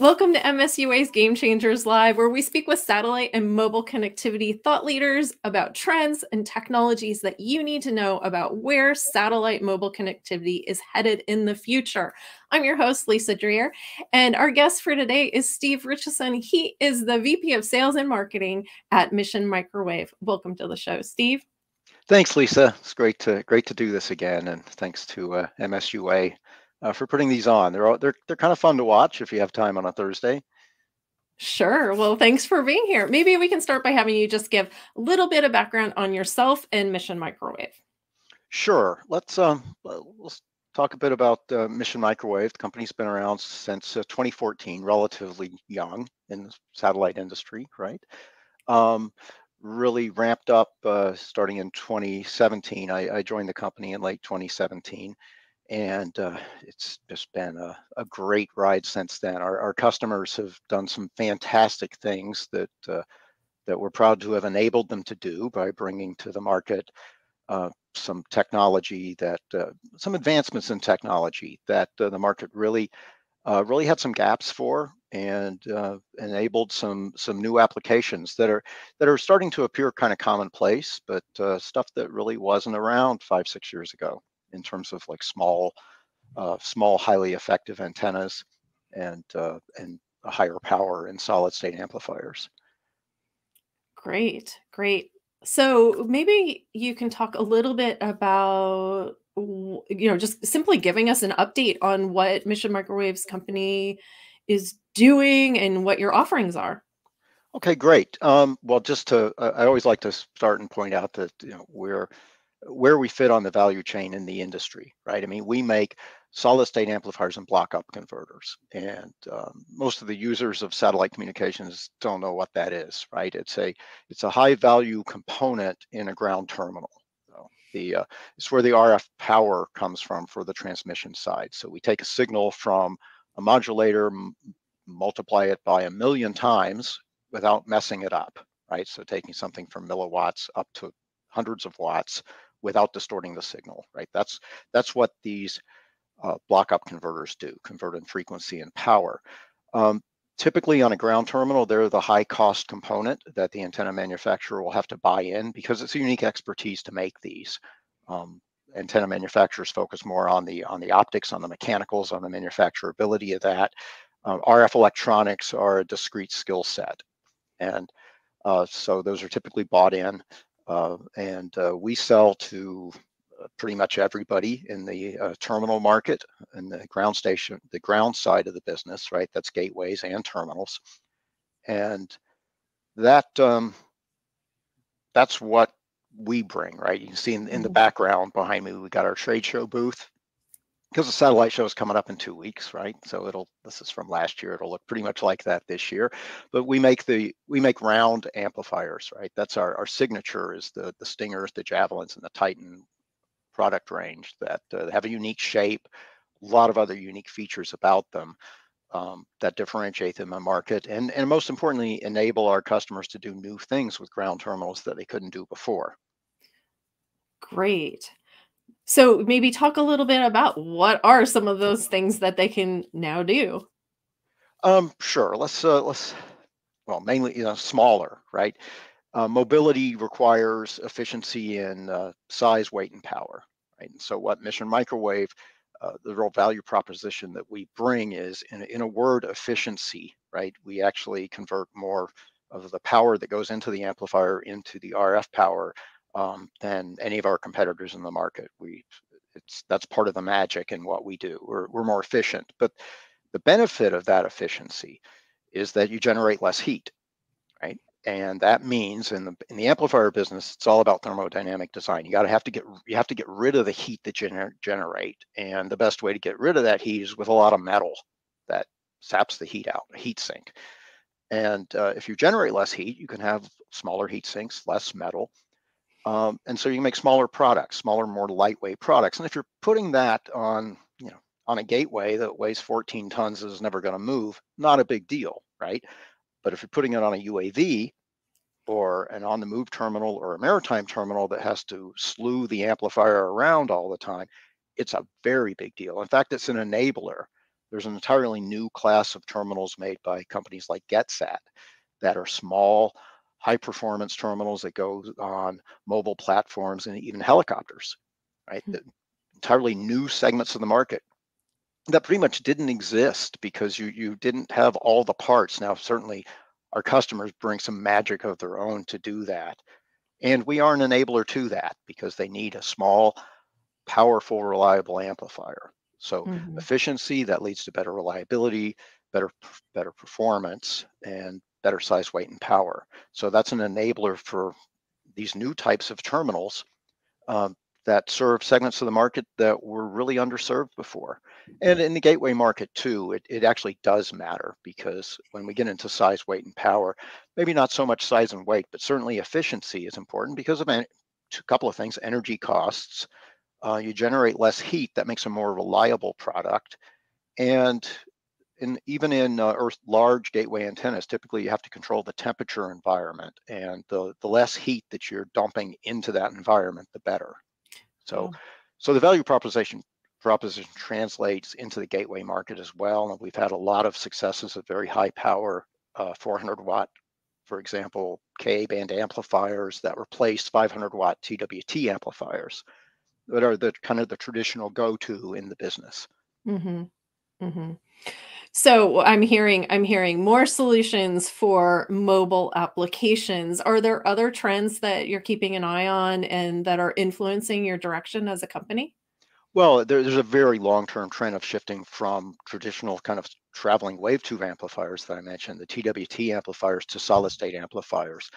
Welcome to MSUA's Game Changers Live, where we speak with satellite and mobile connectivity thought leaders about trends and technologies that you need to know about where satellite mobile connectivity is headed in the future. I'm your host, Lisa Dreer, and our guest for today is Steve Richeson. He is the VP of Sales and Marketing at Mission Microwave. Welcome to the show, Steve. Thanks, Lisa. It's great to great to do this again, and thanks to uh, MSUA uh, for putting these on. They're all, they're they're kind of fun to watch if you have time on a Thursday. Sure. Well, thanks for being here. Maybe we can start by having you just give a little bit of background on yourself and Mission Microwave. Sure. Let's um let's talk a bit about uh, Mission Microwave. The company's been around since uh, 2014, relatively young in the satellite industry, right? Um, really ramped up uh, starting in 2017. I, I, joined the company in late 2017 and uh, it's just been a, a, great ride since then. Our, our, customers have done some fantastic things that uh, that we're proud to have enabled them to do by bringing to the market uh, some technology that uh, some advancements in technology that uh, the market really uh, really had some gaps for and enabled some some new applications that are that are starting to appear kind of commonplace, but stuff that really wasn't around five six years ago in terms of like small, uh, small, highly effective antennas and uh, and a higher power and solid state amplifiers. Great, great. So maybe you can talk a little bit about you know just simply giving us an update on what Mission Microwaves company is doing and what your offerings are. Okay, great. Um, well, just to, I always like to start and point out that you know we're where we fit on the value chain in the industry, right? I mean, we make solid state amplifiers and block up converters. And um, most of the users of satellite communications don't know what that is, right? It's a it's a high value component in a ground terminal. So the uh, it's where the RF power comes from for the transmission side. So we take a signal from a modulator, m- multiply it by a million times without messing it up, right? So taking something from milliwatts up to hundreds of watts without distorting the signal, right? That's that's what these uh, block up converters do, convert in frequency and power. Um, typically on a ground terminal, they're the high cost component that the antenna manufacturer will have to buy in because it's a unique expertise to make these. Um, antenna manufacturers focus more on the on the optics, on the mechanicals, on the manufacturability of that. Um, RF electronics are a discrete skill set, and uh, so those are typically bought in. Uh, and uh, we sell to uh, pretty much everybody in the uh, terminal market and the ground station, the ground side of the business, right? That's gateways and terminals. And that um, that's what we bring, right? You can see in, in the mm-hmm. background behind me, we got our trade show booth because the satellite show is coming up in two weeks, right? So it'll this is from last year. It'll look pretty much like that this year. But we make the we make round amplifiers, right? That's our our signature is the the Stingers, the Javelins, and the Titan product range that uh, have a unique shape, a lot of other unique features about them. Um, that differentiate them in the market and, and most importantly enable our customers to do new things with ground terminals that they couldn't do before great so maybe talk a little bit about what are some of those things that they can now do. Um, sure. Let's uh, let's well mainly you know smaller, right? Uh, mobility requires efficiency in uh, size, weight, and power, right? And so what Mission Microwave, uh, the real value proposition that we bring is in, in a word, efficiency, right? We actually convert more of the power that goes into the amplifier into the RF power um, than any of our competitors in the market. We it's that's part of the magic in what we do. We're we're more efficient, but the benefit of that efficiency is that you generate less heat, right? And that means in the in the amplifier business, it's all about thermodynamic design. You got to have to get you have to get rid of the heat that you gener- generate, and the best way to get rid of that heat is with a lot of metal that saps the heat out, a heat sink. And uh, if you generate less heat, you can have smaller heat sinks, less metal, um, and so you can make smaller products, smaller, more lightweight products. And if you're putting that on, you know, on a gateway that weighs 14 tons is never going to move, not a big deal, right? But if you're putting it on a UAV or an on the move terminal or a maritime terminal that has to slew the amplifier around all the time, it's a very big deal. In fact, it's an enabler there's an entirely new class of terminals made by companies like GetSat that are small, high performance terminals that go on mobile platforms and even helicopters, right? Mm-hmm. Entirely new segments of the market that pretty much didn't exist because you you didn't have all the parts. Now, certainly our customers bring some magic of their own to do that. And we are an enabler to that because they need a small, powerful, reliable amplifier. So mm-hmm. efficiency that leads to better reliability, better better performance, and better size, weight, and power. So that's an enabler for these new types of terminals um, that serve segments of the market that were really underserved before. And in the gateway market too, it, it actually does matter because when we get into size, weight, and power, maybe not so much size and weight, but certainly efficiency is important because of a couple of things, energy costs. Uh, you generate less heat, that makes a more reliable product. And in, even in uh, Earth large gateway antennas, typically you have to control the temperature environment, and the, the less heat that you're dumping into that environment, the better. So, yeah. so the value proposition proposition translates into the gateway market as well. And we've had a lot of successes of very high power, uh, 400 watt, for example, Ka band amplifiers that replace 500 watt TWT amplifiers that are the kind of the traditional go-to in the business. Mm-hmm. Mm-hmm. So I'm hearing I'm hearing more solutions for mobile applications. Are there other trends that you're keeping an eye on and that are influencing your direction as a company? Well, there's a very long-term trend of shifting from traditional kind of traveling wave tube amplifiers that I mentioned, the TWT amplifiers, to solid-state amplifiers,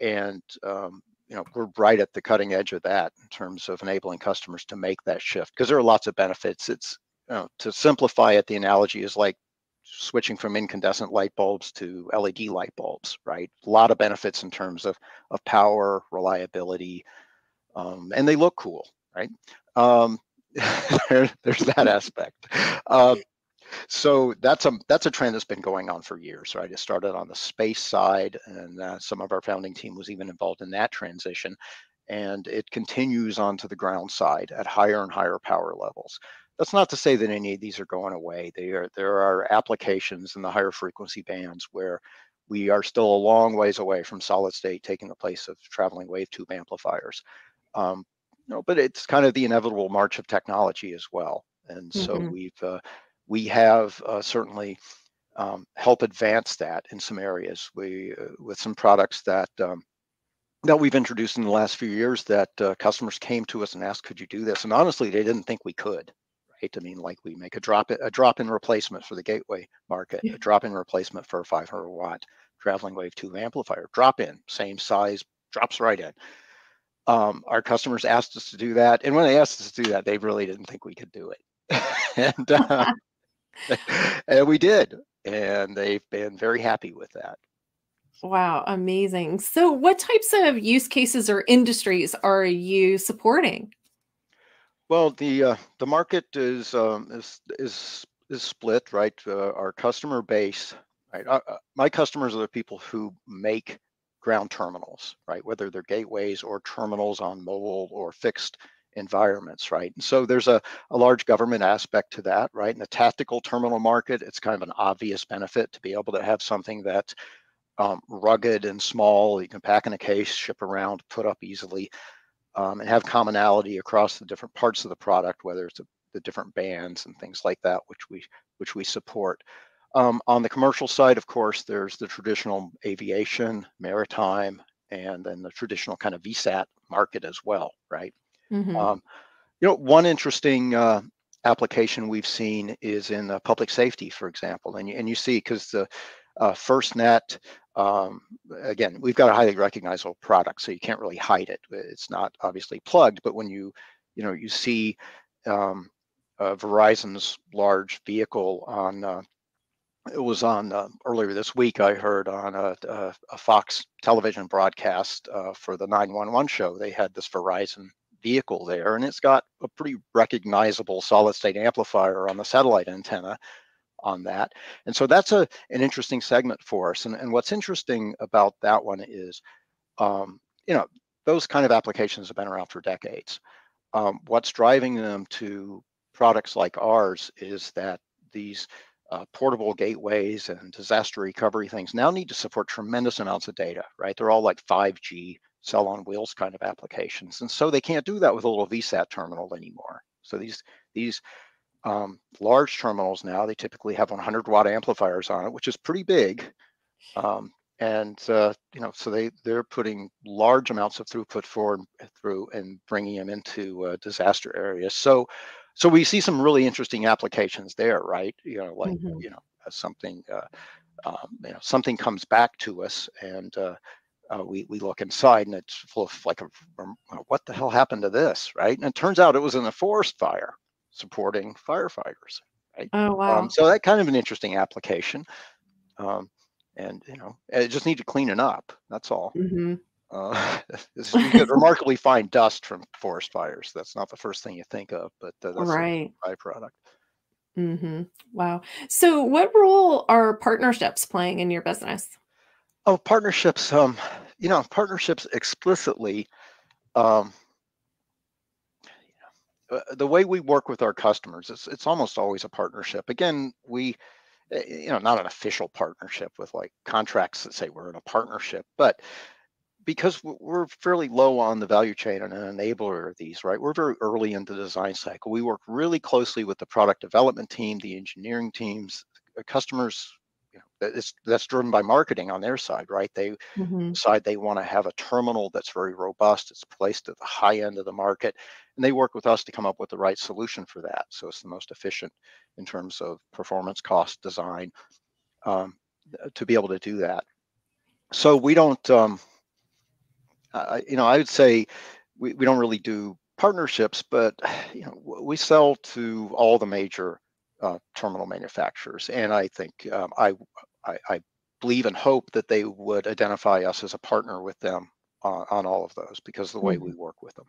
and um, you know we're right at the cutting edge of that in terms of enabling customers to make that shift because there are lots of benefits. It's you know, to simplify it, the analogy is like switching from incandescent light bulbs to LED light bulbs, right? A lot of benefits in terms of, of power, reliability, um, and they look cool, right? Um, there, there's that aspect. Uh, so that's a that's a trend that's been going on for years, right? It started on the space side, and uh, some of our founding team was even involved in that transition, and it continues on to the ground side at higher and higher power levels. That's not to say that any of these are going away. They are, there are applications in the higher frequency bands where we are still a long ways away from solid state taking the place of traveling wave tube amplifiers. Um, no, but it's kind of the inevitable march of technology as well. And so mm-hmm. we've uh, we have uh, certainly um, help advance that in some areas. We uh, with some products that um, that we've introduced in the last few years that uh, customers came to us and asked, "Could you do this?" And honestly, they didn't think we could to mean like we make a drop a drop in replacement for the gateway market, yeah. a drop in replacement for a 500 watt traveling wave tube amplifier, drop in, same size, drops right in. Um, our customers asked us to do that, and when they asked us to do that, they really didn't think we could do it, and uh, and we did, and they've been very happy with that. Wow, amazing. So, what types of use cases or industries are you supporting? Well, the uh, the market is um, is is is split, right? Uh, our customer base, right? Uh, uh, my customers are the people who make ground terminals, right? Whether they're gateways or terminals on mobile or fixed environments, right? And so there's a, a large government aspect to that, right? In the tactical terminal market, it's kind of an obvious benefit to be able to have something that's um, rugged and small. You can pack in a case, ship around, put up easily um, and have commonality across the different parts of the product, whether it's a, the different bands and things like that, which we which we support. Um, on the commercial side, of course, there's the traditional aviation, maritime, and then the traditional kind of VSAT market as well, right? Mm-hmm. Um, you know, one interesting uh, application we've seen is in uh, public safety, for example, and you, and you see because the uh, FirstNet um, again, we've got a highly recognizable product, so you can't really hide it. It's not obviously plugged, but when you, you know, you see um, uh, Verizon's large vehicle on, uh, it was on uh, earlier this week. I heard on a, a, a Fox television broadcast uh, for the 911 show. They had this Verizon vehicle there, and it's got a pretty recognizable solid state amplifier on the satellite antenna on that. And so that's a an interesting segment for us. And, and what's interesting about that one is, um, you know, those kind of applications have been around for decades. Um, what's driving them to products like ours is that these uh, portable gateways and disaster recovery things now need to support tremendous amounts of data, right? They're all like 5G cell on wheels kind of applications, and so they can't do that with a little VSAT terminal anymore. So these these um, large terminals now they typically have 100 watt amplifiers on it, which is pretty big. Um, and uh, you know, so they they're putting large amounts of throughput forward through and bringing them into uh, disaster areas. So so we see some really interesting applications there, right? You know, like mm-hmm. you know something uh, um, you know something comes back to us and. Uh, uh, we we look inside and it's full of like a what the hell happened to this right and it turns out it was in a forest fire supporting firefighters right oh wow um, so that kind of an interesting application um, and you know it just need to clean it up that's all mm-hmm. Uh, you get remarkably fine dust from forest fires. That's not the first thing you think of, but uh, that's right. a byproduct. Mm-hmm. Wow. So, what role are partnerships playing in your business? Oh, partnerships. Um, you know, partnerships explicitly. Um, Uh, the way we work with our customers, it's it's almost always a partnership. Again, we, eh, eh, you know, not an official partnership with like contracts that say we're in a partnership, but because we're fairly low on the value chain and an enabler of these, right? We're very early in the design cycle. We work really closely with the product development team, the engineering teams, uh, customers. You know, that's that's driven by marketing on their side, right? They mm-hmm. decide they want to have a terminal that's very robust. It's placed at the high end of the market, and they work with us to come up with the right solution for that. So it's the most efficient in terms of performance, cost, design, um, to be able to do that. So we don't. Um, you know, I would say we, we don't really do partnerships, but you know, we sell to all the major uh, terminal manufacturers, and I think um, I, I, I believe and hope that they would identify us as a partner with them uh, on all of those because of the way mm-hmm. we work with them.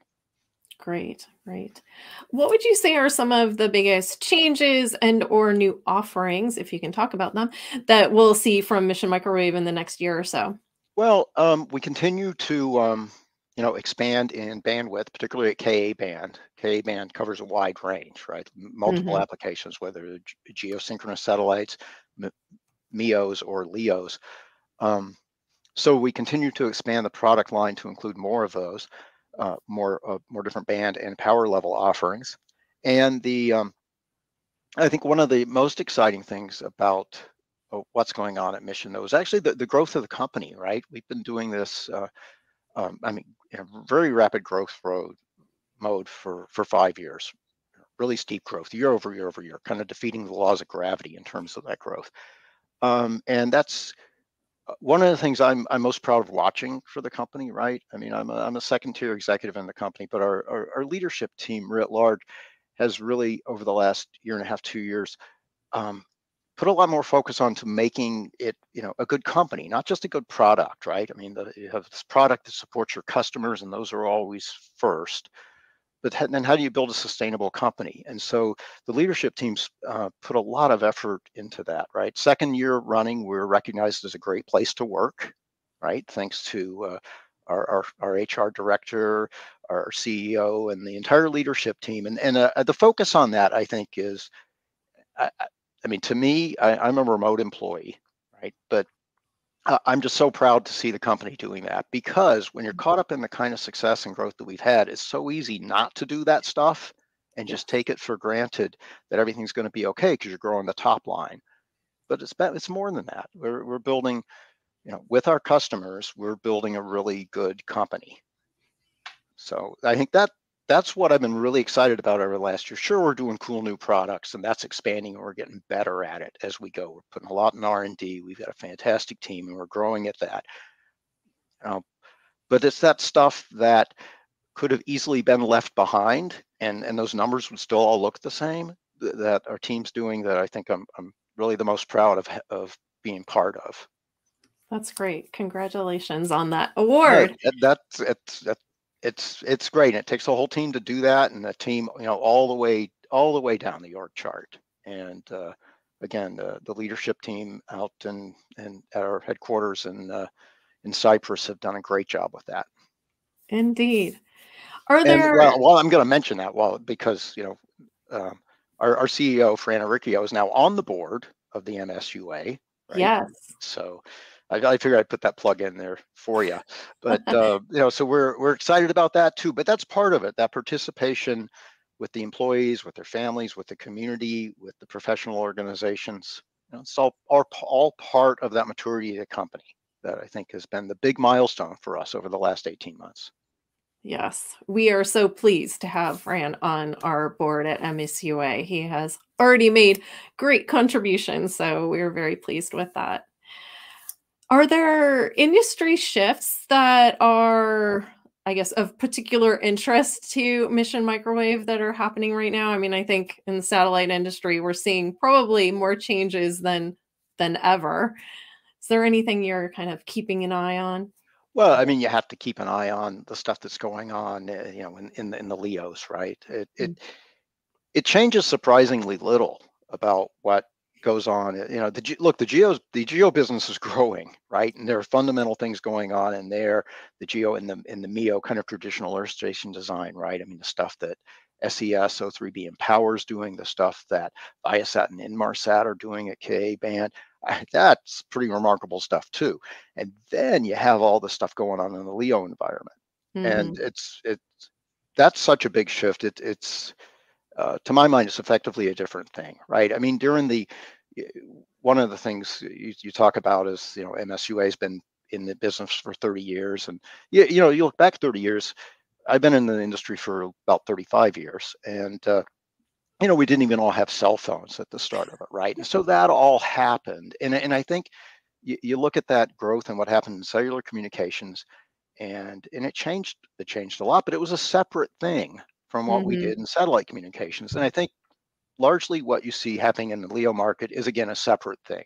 Great, great. What would you say are some of the biggest changes and or new offerings, if you can talk about them, that we'll see from Mission Microwave in the next year or so? Well, um, we continue to um, you know expand in bandwidth, particularly at Ka band. Ka band covers a wide range, right? Multiple mm-hmm. applications, whether geosynchronous satellites, MEOs, or LEOs. Um, so we continue to expand the product line to include more of those, uh, more uh, more different band and power level offerings. And the um, I think one of the most exciting things about what's going on at Mission, though, is actually the, the growth of the company, right? We've been doing this, uh, um, I mean, very rapid growth road mode for, for five years, really steep growth year over year over year, kind of defeating the laws of gravity in terms of that growth. Um, and that's uh, one of the things I'm, I'm most proud of watching for the company, right? I mean, I'm a, I'm a second tier executive in the company, but our, our, our leadership team writ large has really, over the last year and a half, two years, um, put a lot more focus on to making it you know a good company not just a good product right? I mean the, you have this product that supports your customers and those are always first but then how do you build a sustainable company? And so the leadership teams uh, put a lot of effort into that right? Second year running we're recognized as a great place to work right? Thanks to uh, our, our, our hr director our ceo and the entire leadership team. And, and uh, the focus on that i think is I, I mean, to me, I, am a remote employee, right? But uh, I'm just so proud to see the company doing that because when you're caught up in the kind of success and growth that we've had, it's so easy not to do that stuff and just take it for granted that everything's going to be okay because you're growing the top line. But it's it's more than that. We're we're building, you know, with our customers, we're building a really good company. So I think that that's what I've been really excited about over the last year. Sure, we're doing cool new products, and that's expanding, and we're getting better at it as we go. We're putting a lot in R and D. We've got a fantastic team, and we're growing at that. Uh, but it's that stuff that could have easily been left behind, and and those numbers would still all look the same. That our team's doing that. I think I'm I'm really the most proud of of being part of. That's great. Congratulations on that award. Yeah, that's it's, that's it's it's great. It takes a whole team to do that, and the team, you know, all the way all the way down the org chart. And uh, again, the, the leadership team out in, in at our headquarters in uh, in Cypress have done a great job with that. Indeed. Are there? And, well, well, I'm going to mention that well because you know. Um, our, our CEO, Fran Auricchio, is now on the board of the MSUA. Right? Yes. So I, I figured I'd put that plug in there for you. But uh, you know, so we're we're excited about that too. But that's part of it. That participation with the employees, with their families, with the community, with the professional organizations. You know, it's all, all all part of that maturity of the company that I think has been the big milestone for us over the last 18 months. Yes, we are so pleased to have Fran on our board at MSUA. He has already made great contributions, so we're very pleased with that. Are there industry shifts that are, I guess, of particular interest to Mission Microwave that are happening right now? I mean, I think in the satellite industry, we're seeing probably more changes than than ever. Is there anything you're kind of keeping an eye on? Well, I mean, you have to keep an eye on the stuff that's going on, uh, you know, in in the, in the LEOs, right? It it mm. it changes surprisingly little about what goes on. You know, the look, the geo the geo business is growing, right? And there are fundamental things going on in there. The geo and the in the MEO kind of traditional Earth station design, right? I mean, the stuff that SES O3b Mpower is doing, the stuff that Viasat and Inmarsat are doing at Ka band that's pretty remarkable stuff too. And then you have all the stuff going on in the Leo environment, mm-hmm. and it's it's that's such a big shift. It, it's uh, to my mind, it's effectively a different thing, right? I mean, during the one of the things you, you talk about is you know MSUA has been in the business for 30 years, and you, you know you look back 30 years. I've been in the industry for about 35 years, and uh, you know, we didn't even all have cell phones at the start of it, right? And so that all happened. And, and I think you, you look at that growth and what happened in cellular communications, and and it changed it changed a lot, but it was a separate thing from what mm-hmm. we did in satellite communications. And I think largely what you see happening in the LEO market is again a separate thing.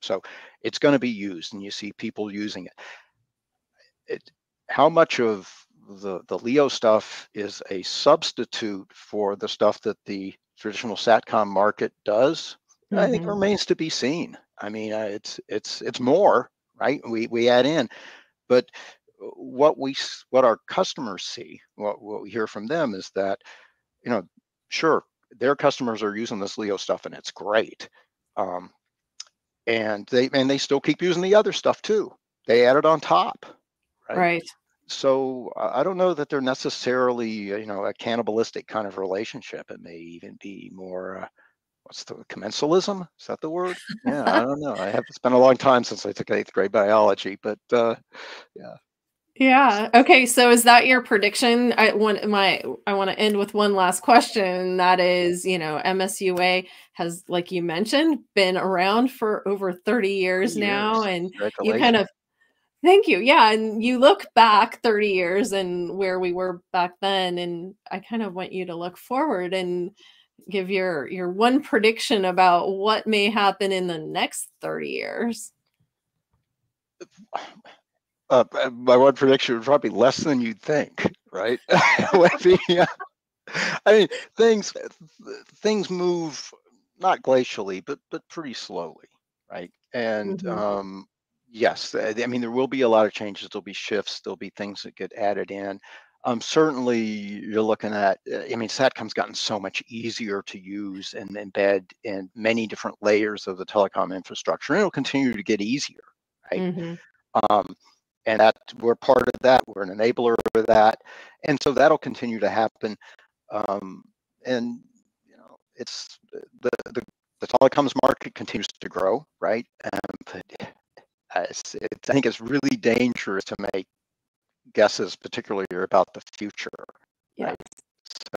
So it's going to be used, and you see people using it. It how much of the the Leo stuff is a substitute for the stuff that the traditional satcom market does, mm-hmm. I think mm-hmm. remains to be seen. I mean, uh, it's it's it's more right. We we add in, but what we what our customers see, what what we hear from them is that, you know, sure their customers are using this Leo stuff and it's great, um, and they and they still keep using the other stuff too. They add it on top, right? Right so I don't know that they're necessarily, uh, you know, a cannibalistic kind of relationship. It may even be more, uh, what's the commensalism? Is that the word? Yeah, I don't know. I have. It's been a long time since I took eighth grade biology, but uh, yeah. Yeah. Okay. So is that your prediction? I want my I want to end with one last question. That is, you know, MSUA has, like you mentioned, been around for over 30 years, years. now. And you kind of Thank you. Yeah. And you look back 30 years and where we were back then. And I kind of want you to look forward and give your your one prediction about what may happen in the next 30 years. Uh, uh my one prediction would probably less than you'd think, right? I mean, things things move not glacially, but but pretty slowly, right? And mm-hmm. um, yes, I mean, there will be a lot of changes. There'll be shifts. There'll be things that get added in. Um, certainly, you're looking at. Uh, I mean, Satcom's gotten so much easier to use and embed in many different layers of the telecom infrastructure, and it'll continue to get easier, right? Mm-hmm. Um, and that we're part of that. We're an enabler of that, and so that'll continue to happen. Um, and you know, it's the the the telecoms market continues to grow, right? Um, but it's, it's, I think it's really dangerous to make guesses, particularly about the future. Yeah. Right?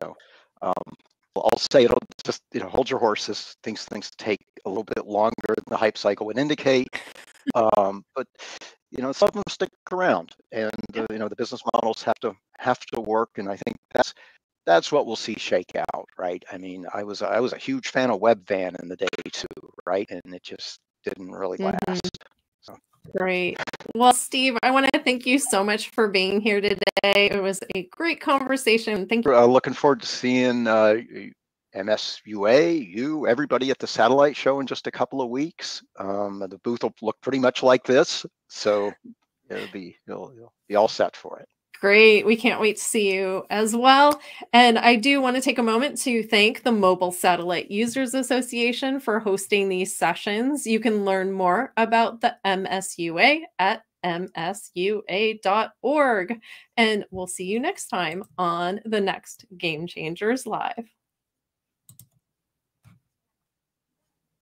So um, I'll say it'll just you know hold your horses. Things things take a little bit longer than the hype cycle would indicate. um, but you know some of them stick around, and uh, you know the business models have to have to work. And I think that's that's what we'll see shake out, right? I mean, I was I was a huge fan of Webvan in the day too, right? And it just didn't really last. Mm-hmm. Great. Well, Steve, I want to thank you so much for being here today. It was a great conversation. Thank you. Uh, looking forward to seeing uh, MSUA, you, everybody at the satellite show in just a couple of weeks. Um, the booth will look pretty much like this, so it'll be you'll, you'll be all set for it. Great. We can't wait to see you as well. And I do want to take a moment to thank the Mobile Satellite Users Association for hosting these sessions. You can learn more about the MSUA at msua.org. And we'll see you next time on the next Game Changers Live.